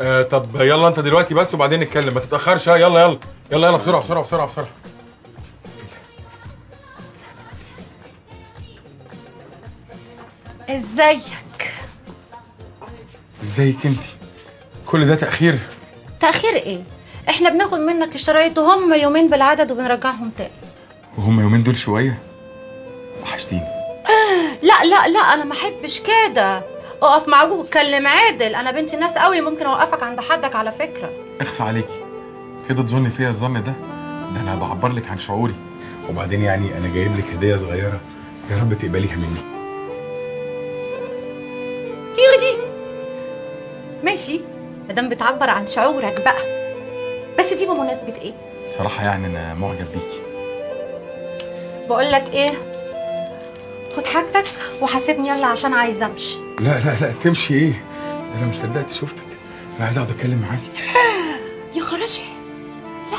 آه طب يلا انت دلوقتي بس وبعدين نتكلم. ما تتأخرش. ها يلا يلا. يلا يلا. بسرعة بسرعة بسرعة بسرعة. ازيك؟ ازيك انت؟ كل ده تأخير؟ تأخير إيه؟ إحنا بناخد منك الشرايط وهم يومين بالعدد وبنرجعهم تاني. وهم يومين دول شوية؟ وحشتيني. لا لا لا أنا ما أحبش كده. اقف مع أبوك اتكلم عادل. أنا بنت ناس قوي ممكن أوقفك عند حدك على فكرة. اخص عليكي. كده تظني فيا الظن ده؟ ده أنا بعبر لك عن شعوري. وبعدين يعني أنا جايب لك هدية صغيرة. يا رب تقبليها مني. يغدي ماشي. مادام بتعبر عن شعورك بقى. بس دي بمناسبة إيه؟ بصراحه يعني أنا معجب بيكي. بقول لك إيه؟ خد حاجتك وحاسبني يلا عشان عايزه امشي. لا لا لا تمشي إيه؟ أنا مصدقت شفتك. أنا عايز اقعد اتكلم معاكي يا خراشي. لا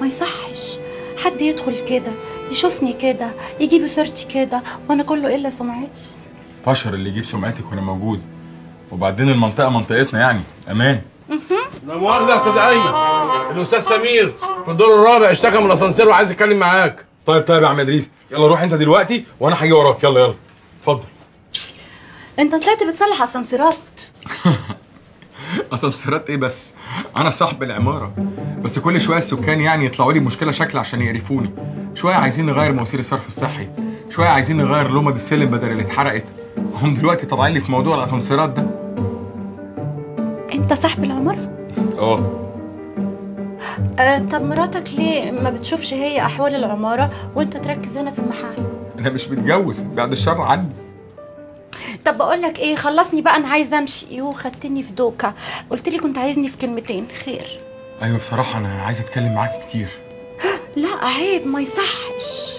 ما يصحش. حد يدخل كده يشوفني كده يجيب صورتي كده وأنا كله إلا سمعتي فشر اللي يجيب سمعتك وأنا موجود. وبعدين المنطقة منطقتنا يعني. أمان. لا مؤاخذة يا أستاذ أيمن الأستاذ سمير في الدور الرابع اشتكى من الأسانسير وعايز يتكلم معاك. طيب طيب يا عم إدريس. يلا روح أنت دلوقتي وأنا هاجي وراك. يلا يلا. اتفضل. أنت طلعت بتصلح أسانسيرات. أسانسيرات إيه بس؟ أنا صاحب العمارة. بس كل شوية السكان يعني يطلعوا لي مشكلة شكل عشان يقرفوني. شوية عايزين نغير مواسير الصرف الصحي. شوية عايزين نغير لمض السلم بدل اللي اتحرقت. هم دلوقتي طالعين لي في موضوع الأسانسيرات ده. أنت صاحب العمارة؟ آه. أه طب مراتك ليه ما بتشوفش هي أحوال العمارة وأنت تركز هنا في المحل؟ أنا مش متجوز بعد الشر عني طب بقول لك إيه خلصني بقى أنا عايزة أمشي. يو خدتني في دوكه قلت لي كنت عايزني في كلمتين خير. أيوه بصراحة أنا عايز أتكلم معاك كتير. لا عيب ما يصحش.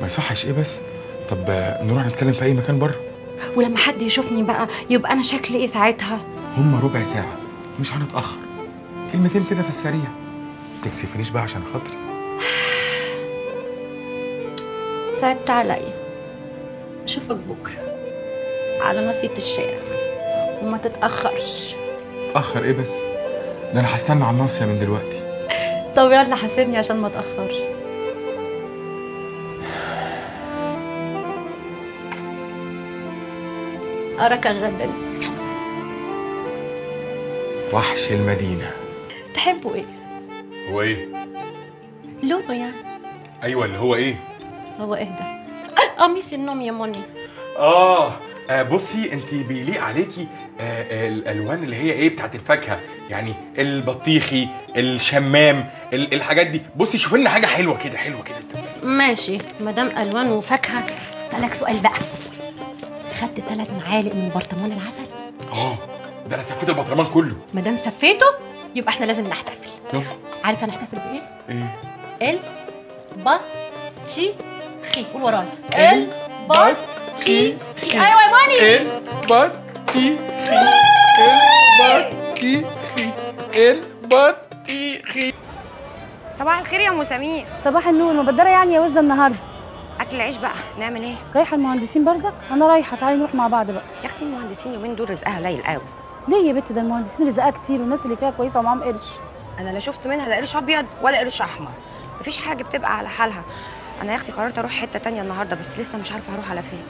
ما يصحش إيه بس؟ طب آه، نروح نتكلم في أي مكان بره؟ ولما حد يشوفني بقى يبقى أنا شكلي إيه ساعتها؟ هم ربع ساعة مش هنتأخر. كلمتين كده في السريع. تكسفنيش بقى عشان خاطري. صعبت عليا. أشوفك بكرة على ناصية الشارع وما تتأخرش. اتاخر إيه بس؟ ده أنا هستنى على الناصية من دلوقتي. طب يلا حاسبني عشان ما اتأخرش أراك غدا وحش المدينة. تحبوا إيه؟ هو إيه؟ لونه يعني. أيوه اللي هو إيه؟ هو إيه ده؟ آه، قميص النوم يا منى آه, آه بصي انت بيليق عليكي آه آه الالوان اللي هي إيه بتاعت الفاكهة. يعني البطيخي الشمام ال- الحاجات دي. بصي شوفي لنا حاجة حلوة كده حلوة كده. ماشي. مدام ألوان وفاكهة. أسألك سؤال بقى. خدت ثلاث معالق من برطمان العسل؟ آه ده أنا سفيت البطرمان كله. مدام سفيته؟ يبقى إحنا لازم نحتفل. يلا. عارفة هنحتفل بإيه؟ إيه؟ البطيخي قول ورايا. البطيخي أيوه يا ماني. البطيخي البطيخي البطيخي صباح الخير يا أم سمير. صباح النور. مبدرة يعني يا وزة النهارده أكل عيش بقى. نعمل إيه؟ رايحة المهندسين بردك أنا رايحة. تعالي نروح مع بعض بقى. يا أختي المهندسين يومين دول رزقها قليل قوي. ليه يا بت ده المهندسين رزقها كتير والناس اللي فيها كويسة ومعاهم قرش. أنا لا شفت منها لا قرش ابيض ولا قرش احمر. مفيش حاجة بتبقى على حالها. أنا يا أختي قررت أروح حتة تانية النهارده بس لسه مش عارفة هروح على فين.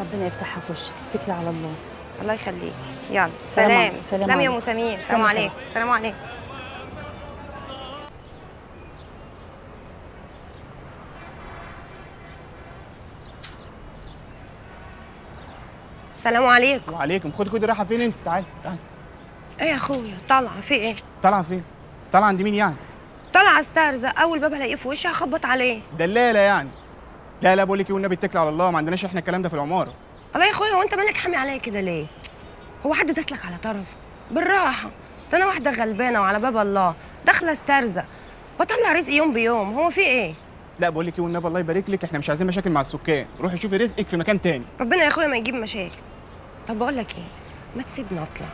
ربنا يفتحها في وشك اتكلي على الله. الله يخليكي يلا سلام سلام. يا أم عليكم. سمير. سلام سلام عليكم. سلام عليكم سلام عليكم وعليكم. خد خد رايحه فين انت؟ تعالي تعالي إيه يا اخويا؟ طالعة في إيه؟ طالعة فين؟ طالعه عند مين يعني؟ طالعه استرزق أول باب الاقيه في وشي هخبط عليه. دلالة يعني. لا لا بقول لك إيه والنبي اتكل على الله. ما عندناش إحنا الكلام ده في العمارة. الله يا أخويا هو أنت مالك حامي عليا كده ليه؟ هو حد داسلك على طرف؟ بالراحة. ده أنا واحدة غلبانة وعلى باب الله. داخلة استرزق بطلع رزقي يوم بيوم. هو في إيه؟ لا بقول لك إيه والنبي الله يبارك لك. إحنا مش عايزين مشاكل مع السكان. روحي شوفي رزقك في مكان تاني. ربنا يا أخويا ما يجيب مشاكل. طب بقول لك إيه؟ ما تسيبني أطلع.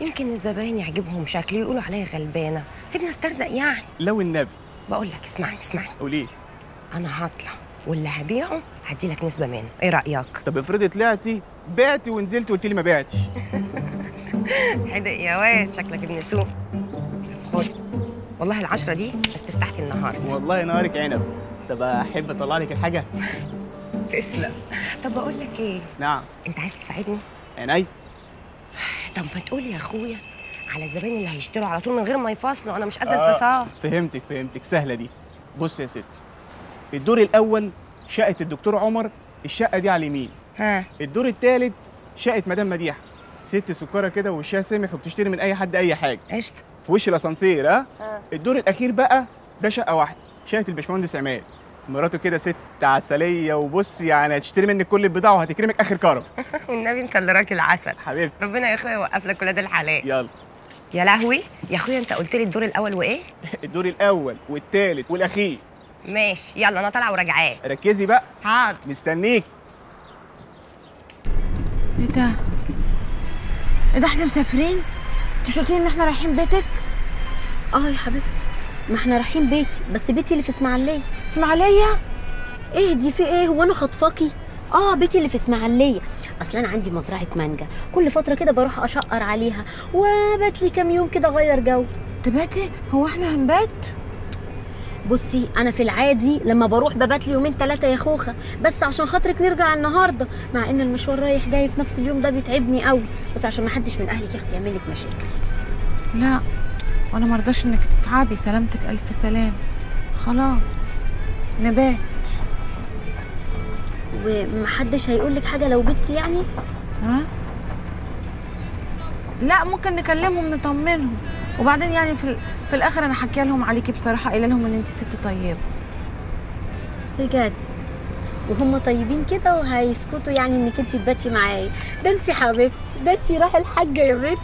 يمكن الزباين يعجبهم شكلي يقولوا عليا غلبانة. سيبني استرزق يعني. لو النبي. بقول لك اسمعني اسمعني. قولي لي. أنا هطلع واللي هبيعه هدي لك نسبة منه. إيه رأيك؟ طب افرضي طلعتي بعتي ونزلتي وقلت لي ما بعتش. حدق يا واد شكلك ابن سوق خد. والله العشرة دي استفتحت النهار والله نهارك عنب. طب أحب أطلع لك الحاجة. تسلم. طب بقول لك إيه؟ نعم. أنت عايز تساعدني؟ عيني. طب ما تقول يا أخويا على الزباين اللي هيشتروا على طول من غير ما يفاصلوا أنا مش قد الفصال فهمتك فهمتك. سهلة دي. بص يا ستي الدور الأول شقة الدكتور عمر الشقة دي على اليمين. ها. الدور الثالث شقة مدام مديحة. ست سكره كده وشها سمح وبتشتري من أي حد أي حاجة. قشطة. في وش الأسانسير ها؟ ها. الدور الأخير بقى ده شقة واحدة شقة الباشمهندس عماد. مراته كده ست عسلية وبص يعني هتشتري منك كل البضاعة وهتكرمك آخر كرم. والنبي انت اللي راكل عسل. حبيبتي. ربنا يا اخويا يوقف لك ولاد الحلال. يلا. يا لهوي. يا اخويا انت قلت لي الدور الأول وإيه؟ الدور الأول والثالث والأخير. ماشي. يلا أنا طالعة وراجعاه ركزي بقى. حاضر. مستنيك. إيه ده؟ إيه ده إحنا مسافرين؟ انت مش قلتي إن إحنا رايحين بيتك؟ آه يا حبيبتي. ما إحنا رايحين بيتي بس بيتي اللي في اسماعيلية. اسماعيلية؟ إيه دي في إيه؟ هو أنا خطفاكي؟ آه بيتي اللي في اسماعيلية. أصل أنا عندي مزرعة مانجا. كل فترة كده بروح أشقر عليها. وبات لي كام يوم كده اغير جو. تباتي؟ هو إحنا هنبات؟ بصي أنا في العادي لما بروح ببات لي يومين ثلاثة يا خوخة. بس عشان خاطرك نرجع النهارده. مع إن المشوار رايح جاي في نفس اليوم ده بيتعبني قوي. بس عشان ما حدش من أهلك يا أختي يعمل لك مشاكل. لا. وأنا مرضاش انك تتعبي سلامتك ألف سلام. خلاص نبات. ومحدش هيقول لك حاجة لو بنتي يعني؟ ها؟ لا ممكن نكلمهم نطمنهم. وبعدين يعني في, في الآخر أنا حكيها لهم عليكي بصراحة قايلة لهم إن انت ست طيبة. بجد؟ وهم طيبين كده وهيسكتوا يعني إنك انت تباتي معايا. ده انت حبيبتي ده انت راح الحاجة يا بنت.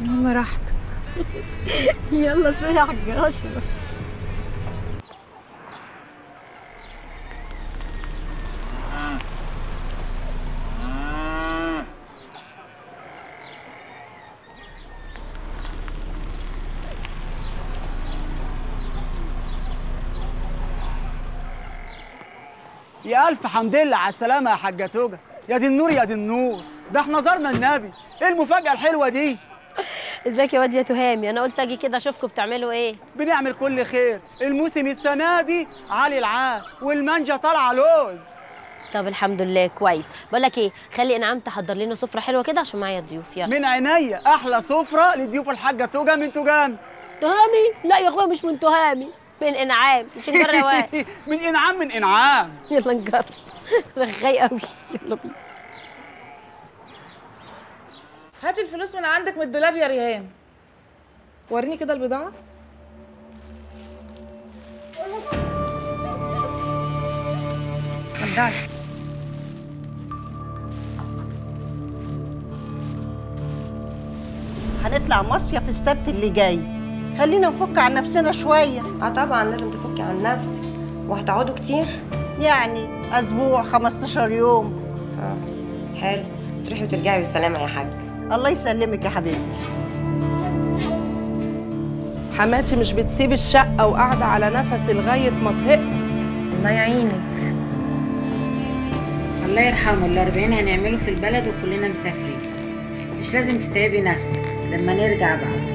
المهم راحتك. يلا سيبي يا حاجة اشرب يا ألف حمد لله على السلامة يا حاجة توجة. يا دي النور يا دي النور. ده إحنا زرنا النبي. إيه المفاجأة الحلوة دي؟ ازيك يا واد يا تهامي؟ أنا قلت أجي كده اشوفكم بتعملوا إيه؟ بنعمل كل خير. الموسم السنة دي عالي العال والمانجا طالعة لوز. طب الحمد لله كويس. بقول لك إيه خلي انعام تحضر لنا سفرة حلوة كده عشان معايا ضيوف يلا. من عينيا أحلى سفرة لضيوف الحاجة. توجة من تجام تهامي؟ لا يا اخويا مش من تهامي من انعام. مش نجرب واحد. من إنعام من إنعام. يلا نجرب. رغاي قوي يلا بينا. هاتي الفلوس من عندك من الدولاب يا ريهام. وريني كده البضاعة. اتفضلي. هنطلع مصيف السبت اللي جاي. خلينا نفك عن نفسنا شوية. آه طبعا لازم تفكي عن نفسك. وهتقعدوا كتير؟ يعني أسبوع 15 يوم. آه حلو. تروحي وترجعي بالسلامة يا حاج. الله يسلمك يا حبيبتي. حماتي مش بتسيب الشقة وقاعدة على نفسي لغاية ما طهقت الله يعينك. الله يرحمه ال 40 هنعمله في البلد وكلنا مسافرين. مش لازم تتعبي نفسك لما نرجع بقى.